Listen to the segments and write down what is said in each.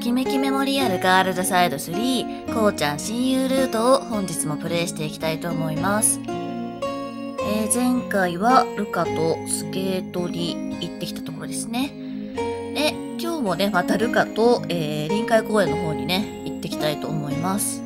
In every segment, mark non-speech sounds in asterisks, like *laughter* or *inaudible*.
キメキメモリアルガールズサイド3、こうちゃん親友ルートを本日もプレイしていきたいと思います。えー前回はルカとスケートに行ってきたところですね。で、今日もね、またルカと、えー臨海公園の方にね、行ってきたいと思います。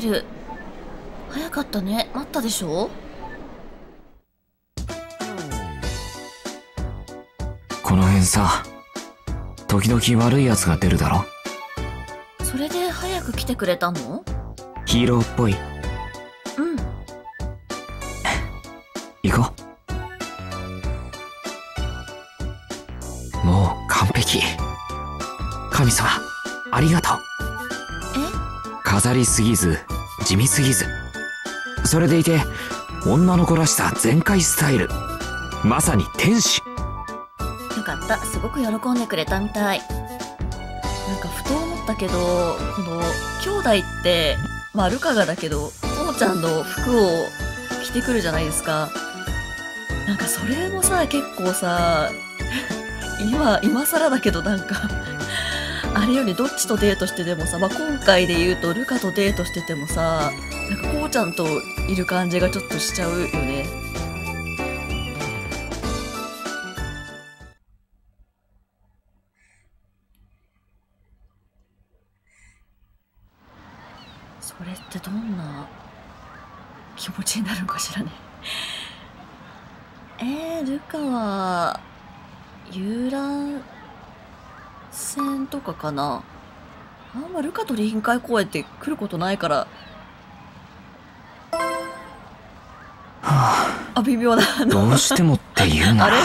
てる。早かったね。待ったでしょ？この辺さ時々悪い奴が出るだろ？それで早く来てくれたの？ヒーローっぽい。うん。*laughs* 行こう。もう完璧。神様ありがとう飾りすぎず地味すぎずそれでいて女の子らしさ全開スタイルまさに天使よかった。すごく喜んでくれたみたい。なんかふと思ったけど、この、兄弟って、まあルカがだけど、こうちゃんの服を着てくるじゃないですか。なんかそれもさ、結構さ、*laughs* 今、今更だけどなんか、あれよりどっちとデートしてでもさ、まあ今回で言うとルカとデートしててもさ、なんかこうちゃんといる感じがちょっとしちゃうよね。それってどんな気持ちになるのかしらね。えー、ルカは、遊覧船とかかなあんまルカと臨海公園って来ることないから。あ、微妙だ。どうしてもって言うなあれ？ら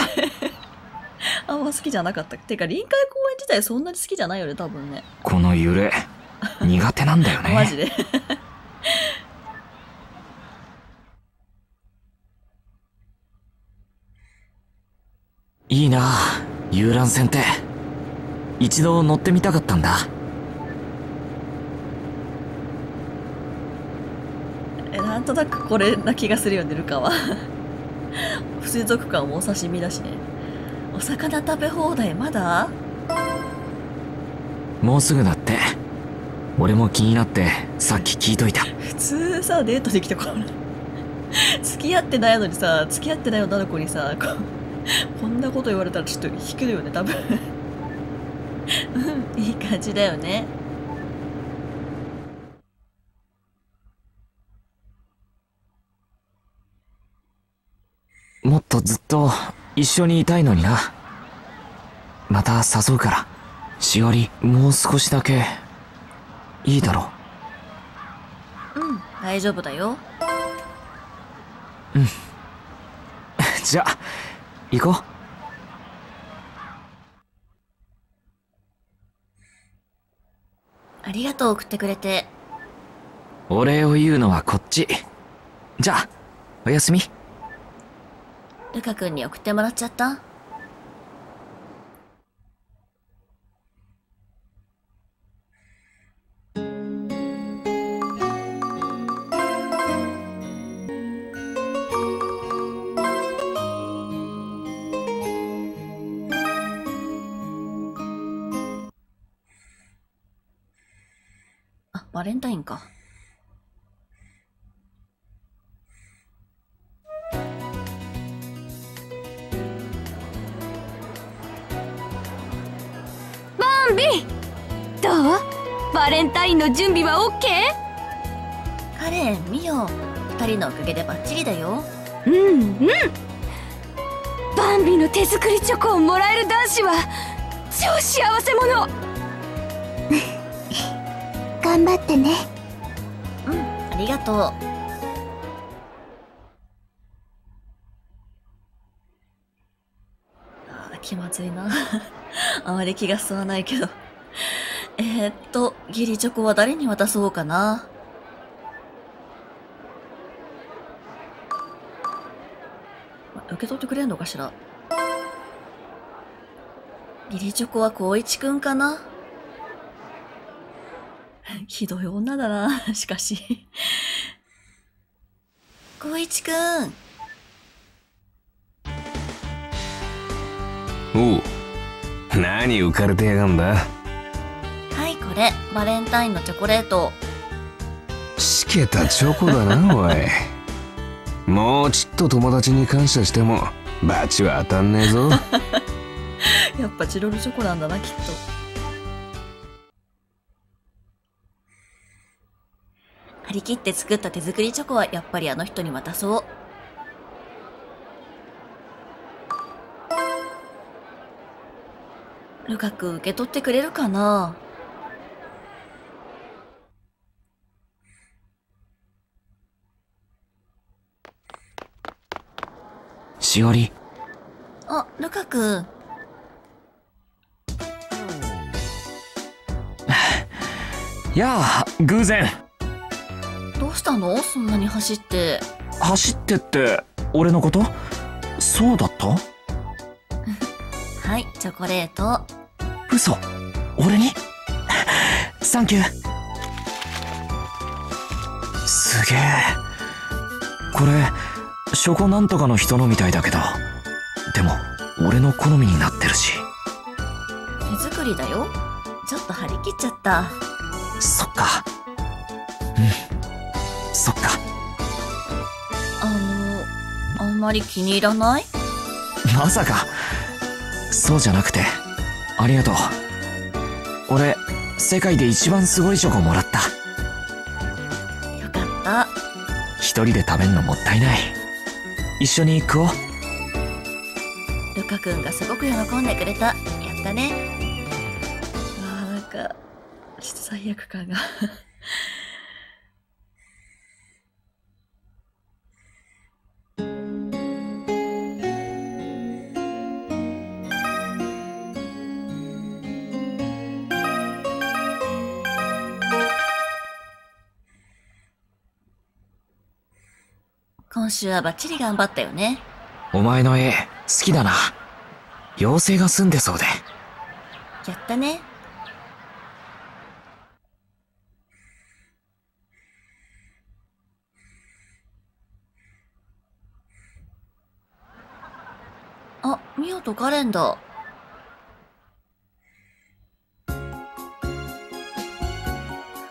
*laughs* あんま好きじゃなかった。てか、臨海公園自体そんなに好きじゃないよね、多分ね。この揺れ苦手なんだよねマジで。いいなあ遊覧船って一度乗ってみたかったんだ。えなんとなくこれな気がするよねルカは。*laughs* 水族館もお刺身だしね。お魚食べ放題まだ？もうすぐだって。俺も気になってさっき聞いといた。普通さデートできてこない付き合ってないのにさ付き合ってない女の子にさこ *laughs* こんなこと言われたらちょっと引くよね多分。うん *laughs* いい感じだよね。もっとずっと一緒にいたいのにな。また誘うから。しおりもう少しだけ。いいだろう。ん大丈夫だよ。*laughs* じゃあ行こありがとう送ってくれて。うお礼を言うのはこっち。じゃあおやすみ。ルカ君に送ってもらっちゃった？の準備はオッケカレン、ミオ、二人のおかげでバッチリだよ。ーうんうんバンビの手作りチョコをもらえる男子は超幸せ者 *laughs* 頑張ってねうん、ありがとう。気まずいな。*laughs* あまり気が進まないけど。えー、っと、ギリチョコは誰に渡そうかな。受け取ってくれんのかしらギリチョコは光一くんかな *laughs* ひどい女だな、*laughs* しかし。光一くん。おう。何浮かれてやがんだはい、これ、バレンタインのチョコレート。しけたチョコだな、*laughs* おい。もうちっと友達に感謝しても、バチは当たんねえぞ。*laughs* やっぱチロルチョコなんだな、きっと。張り切って作った手作りチョコはやっぱりあの人に渡そう。ルカ君受け取ってくれるかな？しおり。あ、ルカ君。*laughs* やあ、偶然。どうしたの？そんなに走って。走ってって、俺のこと？そうだった？*laughs* はい、チョコレート。嘘俺に？サンキュー。すげえ。これ、ショコなんとかの人のみたいだけど。でも、俺の好みになってるし。手作りだよ。ちょっと張り切っちゃった。そっか。うん。そっか。あの、あんまり気に入らない？まさか。そうじゃなくて、ありがとう。俺、世界で一番すごいチョコもらった。よかった。一人で食べんのもったいない。一緒に食おう。ルカ君がすごく喜んでくれた。やったね。ああ、なんか、ちょっと罪悪感が今週はバッチリ頑張ったよね。お前の絵、好きだな。妖精が住んでそうで。やったね。あ、ミオとカレンだ。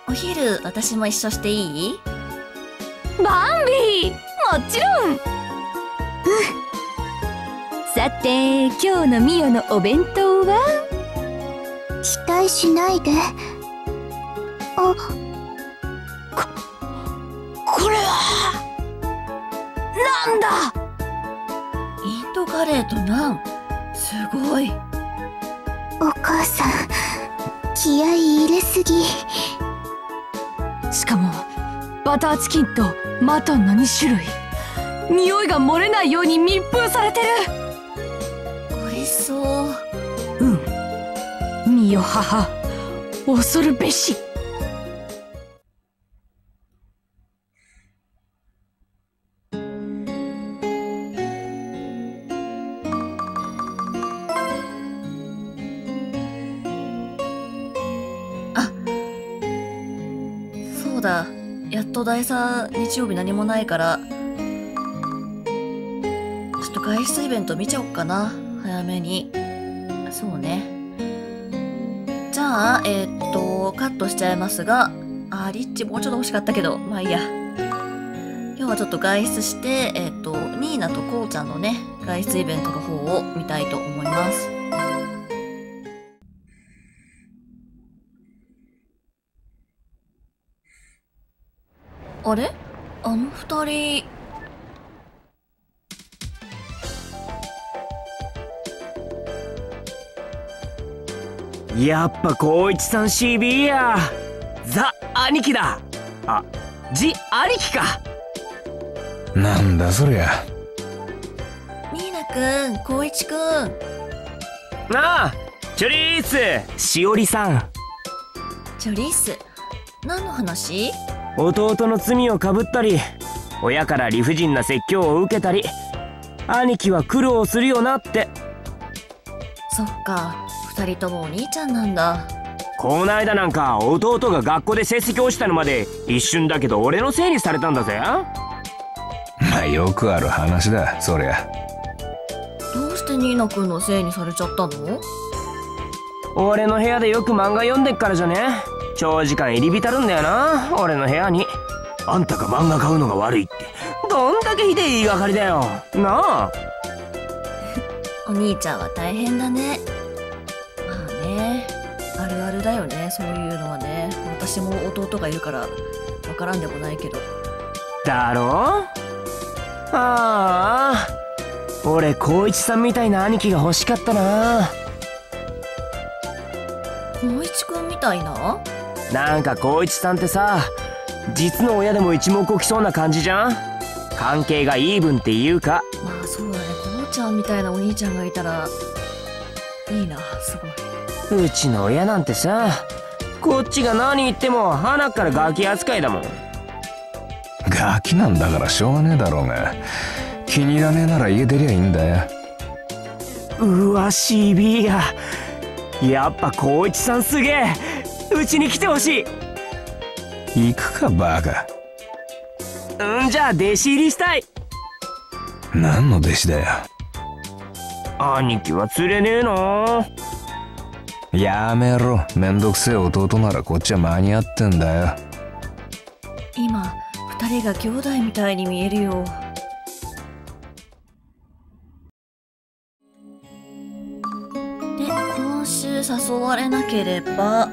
お昼、私も一緒していい？バンビーもちろん。うん。さて今日のミオのお弁当は？期待しないで。あここれはなんだ？インドカレーとナン。すごい。お母さん気合い入れすぎ。しかもバターチキンとマトンの2種類匂いが漏れないように密封されてる。美味しそう。うん。ミよ母。恐るべし。と第3日曜日何もないから、外出イベント見ちゃおっかな。早めに。そうね。じゃあ、えー、っと、カットしちゃいますが、あ、リッチもうちょっと欲しかったけど、まあいいや。今日はちょっと外出して、えー、っと、ニーナとコウちゃんのね、外出イベントの方を見たいと思います。あれ？あの二人やっぱ光一さん CB や。ザ兄貴だ。あジ兄貴か。なんだそりゃ。ニーナくん光一くんああチョリースしおりさん。チョリース何の話？弟の罪をかぶったり親から理不尽な説教を受けたり兄貴は苦労するよなって。そっか二人ともお兄ちゃんなんだ。この間なんか弟が学校で成績落ちたのまで一瞬だけど俺のせいにされたんだぜ。まあよくある話だそりゃ。どうしてニーナくんのせいにされちゃったの？俺の部屋でよく漫画読んでっからじゃね。長時間入り浸るんだよな俺の部屋に。あんたが漫画買うのが悪いって。どんだけひでえ言いがかりだよ。なあ。お兄ちゃんは大変だねだよねそういうのはね。私も弟がいるからわからんでもないけど。だろ？ああ。俺光一さんみたいな兄貴が欲しかったな。光一くんみたいな？なんか光一さんってさ実の親でも一目置きそうな感じじゃん？関係がイーブンっていうか。まあそうだね。こうちゃんみたいなお兄ちゃんがいたらいいなすごいうちの親なんてさこっちが何言っても鼻からガキ扱いだもん。ガキなんだからしょうがねえだろうが。気に入らねえなら家出りゃいいんだよ。うわ CB ややっぱ光一さんすげえ。うちに来てほしい。行くかバカ。うんじゃあ弟子入りしたい。何の弟子だよ。兄貴は釣れねえなやめろ。めんどくせえ弟ならこっちは間に合ってんだよ。今二人が兄弟みたいに見えるよ。で今週誘われなければ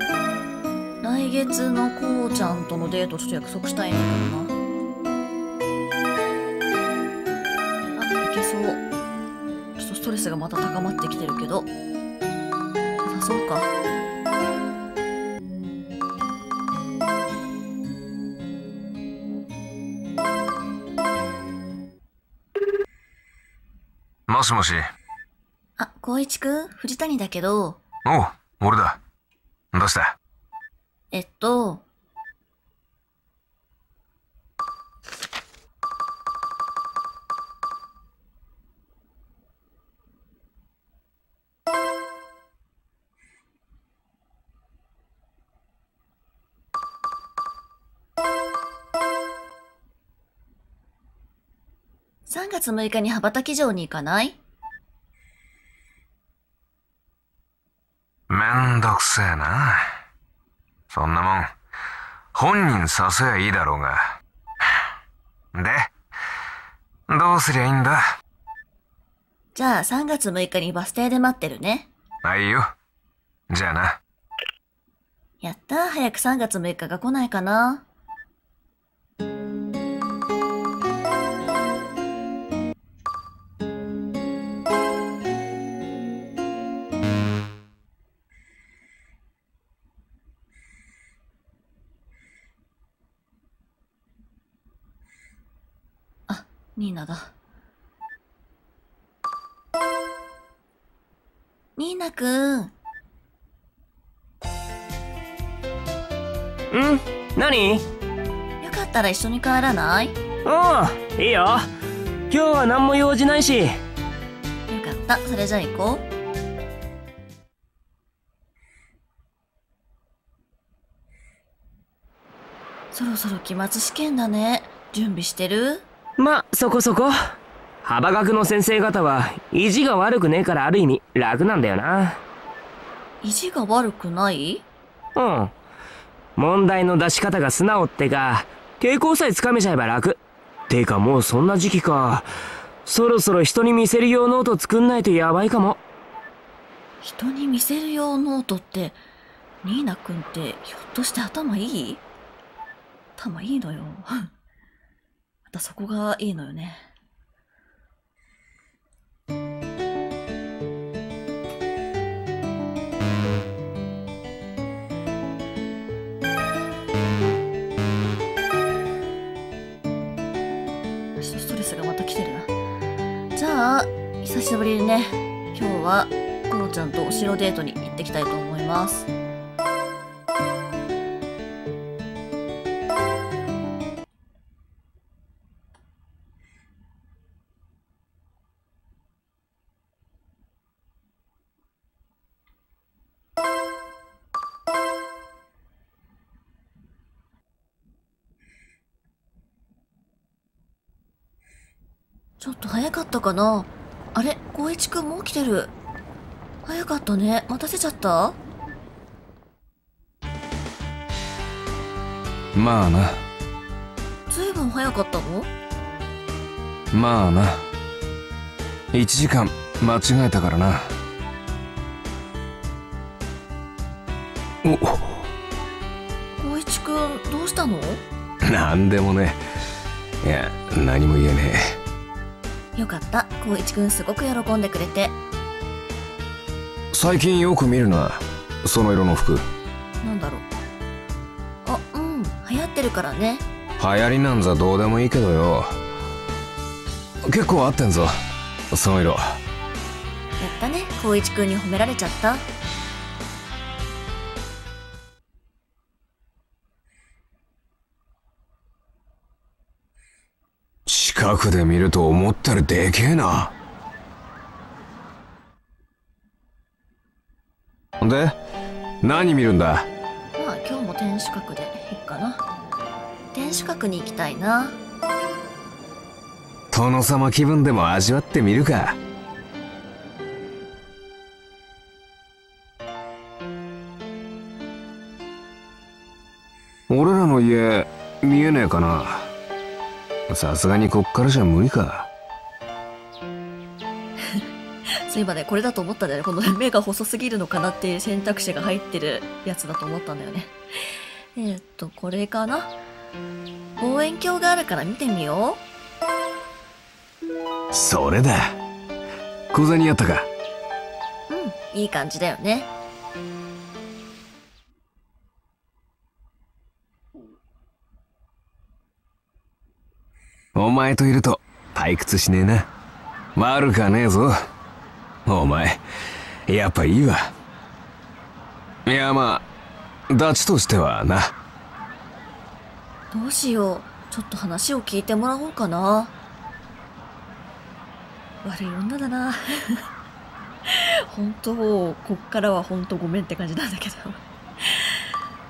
来月のこうちゃんとのデートちょっと約束したいんだけどな。あいけそう。ちょっとストレスがまた高まってきてるけど。誘うか。もしもし。あ、光一くん？藤谷だけど、おう俺だ。どうした？えっと、月6日に羽ばたき城に行かない？めんどくせえな。そんなもん本人させやいいだろうが。でどうすりゃいいんだ？じゃあ3月6日にバス停で待ってるね。あいいよ。じゃあな。やったー、早く3月6日が来ないかな。ニーナだ。ニーナくん。うん？何？よかったら一緒に帰らない？ようんいいよ今日は何も用事ないしかった。それじゃあ行こう。そろそろ期末試験だね。準備してる？まそこそこ。はば学の先生方は意地が悪くねえからある意味楽なんだよな。意地が悪くない？うん。問題の出し方が素直ってか傾向さえつかめちゃえば楽。てかもうそんな時期か。そろそろ人に見せる用ノート作んないとやばいかも。人に見せる用ノートって、ニーナくんってひょっとして頭いい？頭いいのよ。またそこがいいのよね。ストレスがまた来てるな。じゃあ、久しぶりにね、今日はコロちゃんとお城デートに行ってきたいと思います。ったかな？あれ？光一くんも起きてる。早かったね。待たせちゃった？まあな。ずいぶん早かったの？まあな。1時間間違えたからな。お光一くん、どうしたの？なんでもね。いや、何も言えねよかった。光一くんすごく喜んでくれて。え。最近よく見るな。その色の服。なんだろう。あ、うん。流行ってるからね。流行りなんざどうでもいいけどよ。結構合ってんぞ。その色。やったね。光一くんに褒められちゃった。近くで見ると思ったよりでけえな。で、何見るんだ？まあ今日も天守閣でいっかな。天守閣に行きたいな。殿様気分でも味わってみるか。俺らの家見えねえかなさすがにこっからじゃ無理か *laughs* そういえばね、これだと思ったんだよね。この *laughs* 目が細すぎるのかなっていう選択肢が入ってるやつだと思ったんだよね。*laughs* えーっと、これかな？望遠鏡があるから見てみよそれだ小銭あったか？う。うん、いい感じだよね。前といると退屈しねえな悪かねえぞお前やっぱいいわいやまあダチとしてはなどうしよう。ちょっと話を聞いてもらおうかな。悪い女だな。*laughs* 本当、こっからは本当ごめんって感じなんだけど。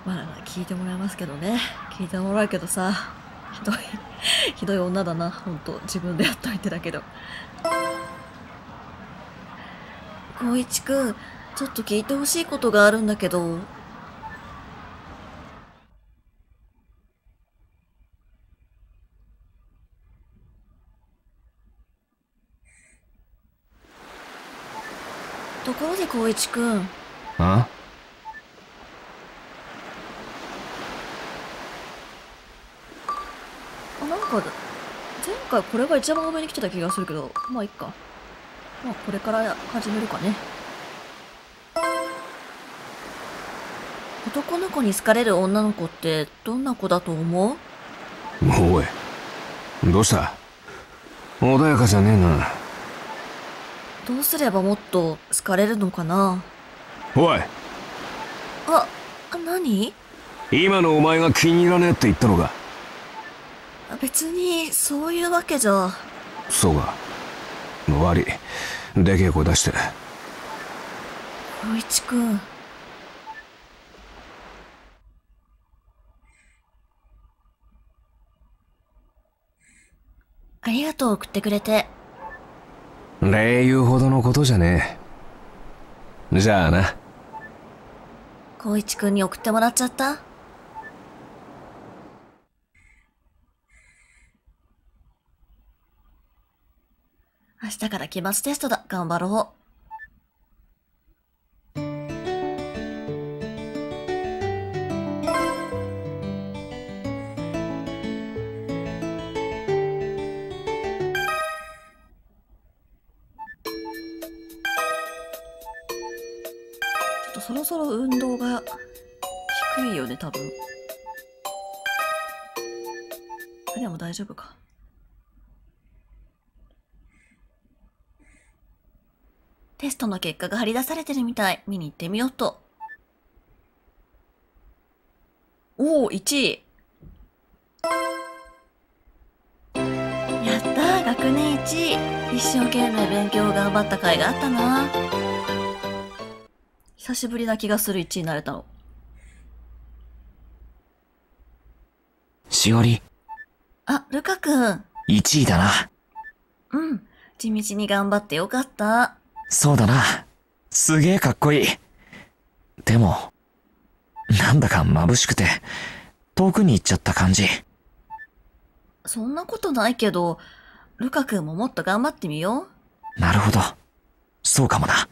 まあ、聞いてもらいますけどね。聞いてもらうけどさ、ひどい、ひどい女だな。本当自分でやっといてだけど。光一くん、ちょっと聞いてほしいことがあるんだけど。ところで光一くん、あ？あなんか、前回これが一番上に来てた気がするけど、まあいっか。まあこれから始めるかね。男の子に好かれる女の子ってどんな子だと思う？おいどうした？穏やかじゃねえな。どうすればもっと好かれるのかな？おい。あ、あ何？今のお前が気に入らねえって言ったのか？別にそういうわけじゃ。そうか悪いでけえ声出して光一くん。ありがとう送ってくれて。礼言うほどのことじゃねえじゃあな光一くんに送ってもらっちゃった明日から期末テストだ。頑張ろう。ちょっとそろそろ運動が低いよね、多分。あでも大丈夫か。テストの結果が張り出されてるみたい。見に行ってみようと。おお、1位。やったー、学年1位。一生懸命勉強頑張った甲斐があったな。久しぶりな気がする1位になれたの。しおりあ、ルカくん。1位だなうん。地道に頑張ってよかった。そうだな。すげえかっこいい。でも、なんだか眩しくて、遠くに行っちゃった感じ。そんなことないけど、ルカ君ももっと頑張ってみよう。なるほど。そうかもな。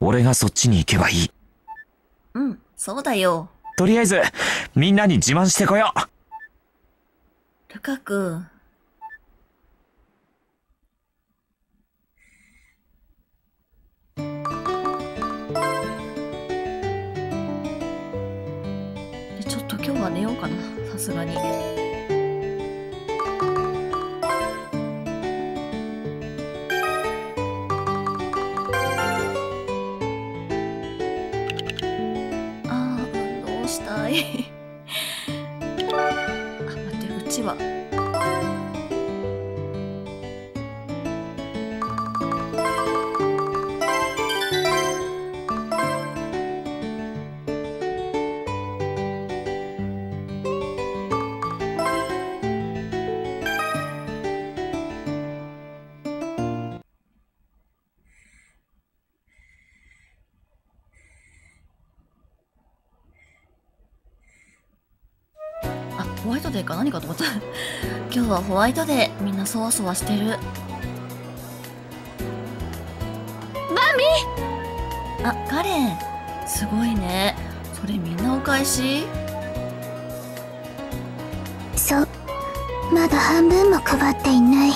俺がそっちに行けばいい。うん、そうだよ。とりあえず、みんなに自慢してこよう。ルカ君。すがに。あー運動したい *laughs* あ待ってうちは。か何かと思った。*laughs* 今日はホワイトデーみんなそわそわしてる。バンビあカレン。すごいね。それみんなお返し？そう。まだ半分も配っていない。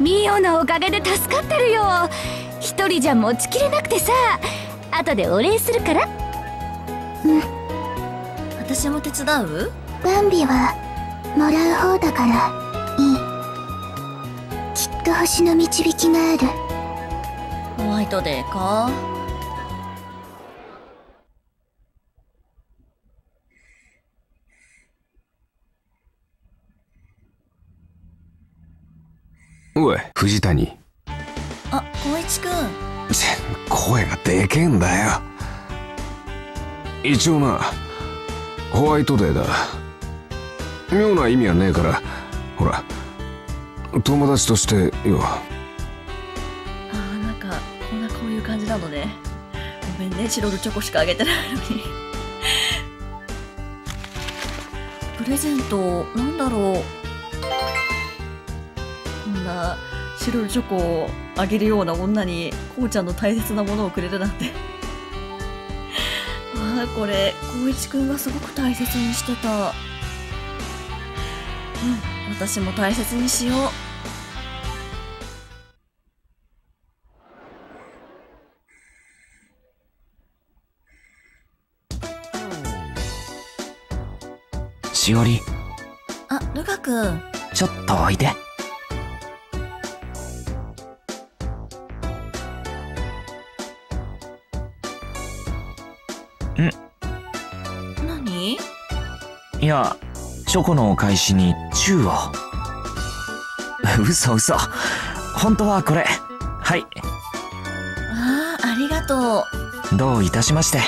ミオのおかげで助かってるよ。一人じゃ持ちきれなくてさ。後でお礼するから。うん。私も手伝う？バンビはもらう方だからいい。きっと星の導きがある。ホワイトデーか？おい藤谷。あ光一くん。声がでけえんだよ。一応なホワイトデーだ妙な意味はねえからほら友達としてよ。ああなんかこんなこういう感じなのね。ごめんねチロルチョコしかあげてないのに。プレゼントなんだろう。こんなチロルチョコをあげるような女にこうちゃんの大切なものをくれるなんて。ああこれ光一くんがすごく大切にしてた。うん。私も大切にしよう。しおり。あルカ君。ちょっとおいで。ん。何？いやチョコのお返しにチューを。嘘嘘。本当はこれ。はい。ああ、ありがとう。どういたしまして。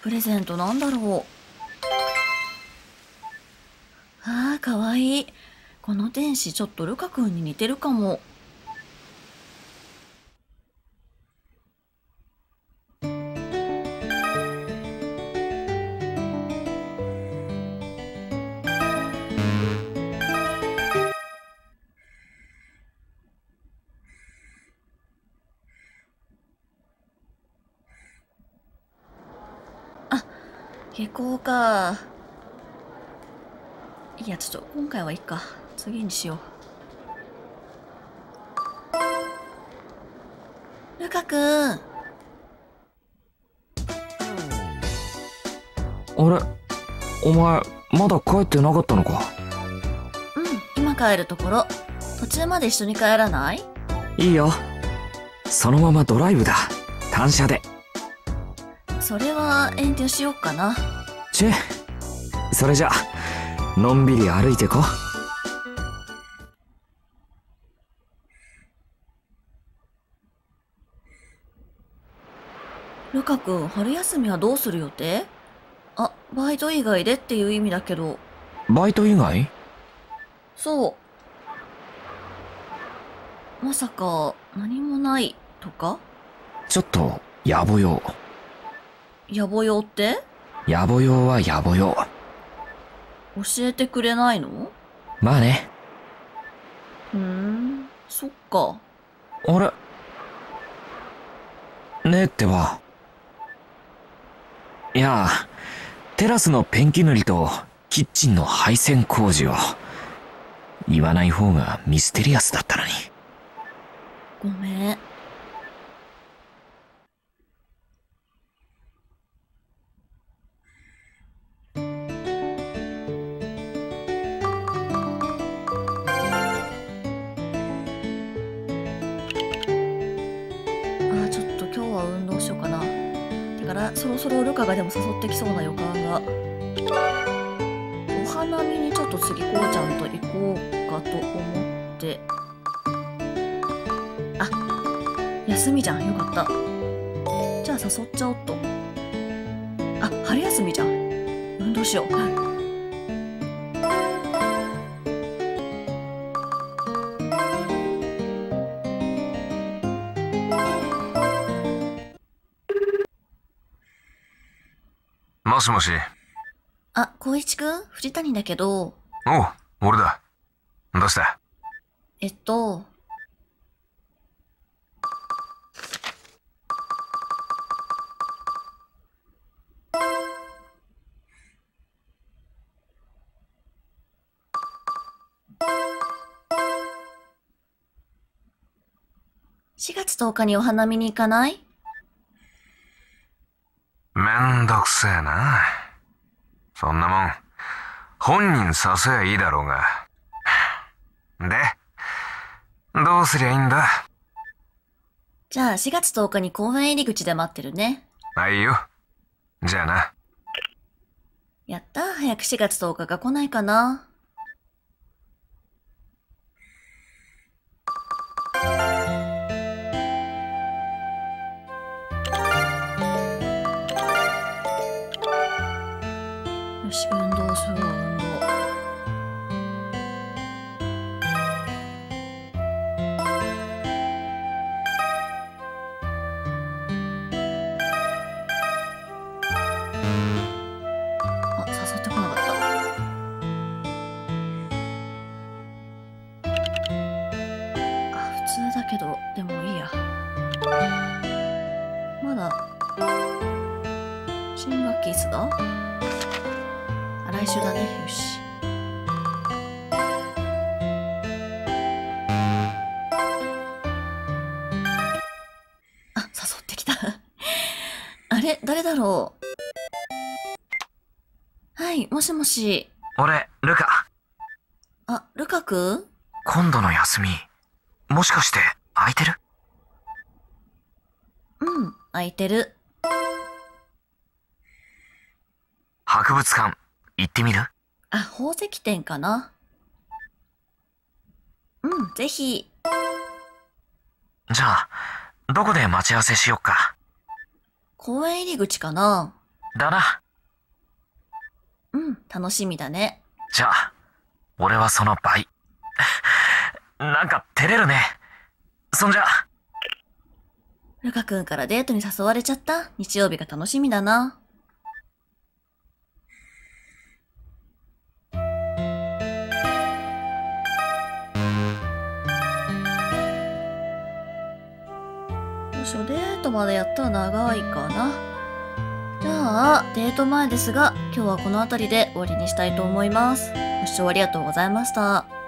プレゼントなんだろう。ああ、かわいい。この天使ちょっとルカ君に似てるかも。回はいいか。次にしよう。ルカくん。あれ？お前、まだ帰ってなかったのか？うん、今帰るところ。途中まで一緒に帰らない？いいよ。そのままドライブだ。単車で。それは遠慮しよっかな。チェ、それじゃ、のんびり歩いてこ。ルカ君、春休みはどうする予定？あ、バイト以外でっていう意味だけど。バイト以外？そう。まさか、何もないとか？ちょっと、野暮用。野暮用って？野暮用は野暮用。教えてくれないの？まあね。ふーん、そっか。あれ？ねえってば。いや、テラスのペンキ塗りとキッチンの配線工事を。言わない方がミステリアスだったのに。ごめん。かがでも誘ってきそうな予感が。お花見にちょっと次こうちゃんと行こうかと思って。あ、休みじゃん。よかった。じゃあ誘っちゃおっと。あ、春休みじゃん。どうしよう。もしもし。あ、光一くん？藤谷だけど、おう、俺だ。どうした？えっと、4月10日にお花見に行かない？めんどくせえな。そんなもん、本人させやいいだろうが。で、どうすりゃいいんだ？じゃあ4月10日に公園入り口で待ってるね。あ、いいよ。じゃあな。やったー早く4月10日が来ないかな。し、運動しよう、運動。し。俺、ルカ。あ、ルカくん今度の休み、もしかして空いてる？うん、空いてる。博物館、行ってみる？あ、宝石店かなうん、ぜひ。じゃあ、どこで待ち合わせしよっか。公園入り口かなだな。うん、楽しみだね。じゃあ、俺はその倍。なんか照れるね。そんじゃ、ルカくんからデートに誘われちゃった？日曜日が楽しみだな。よいしょ、デートまでやったら長いかな。じゃあ、デート前ですが、今日はこの辺りで終わりにしたいと思います。ご視聴ありがとうございました。